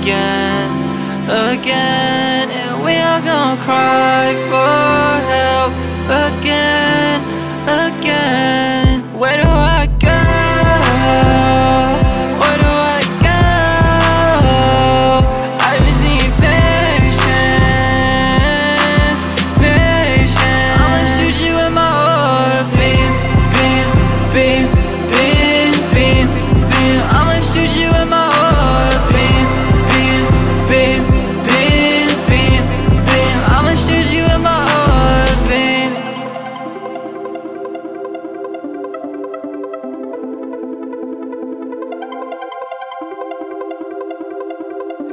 again, again, and we are gonna cry for help.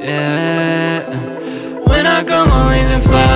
Yeah. When I grow my wings and fly